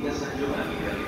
digas a Giovanni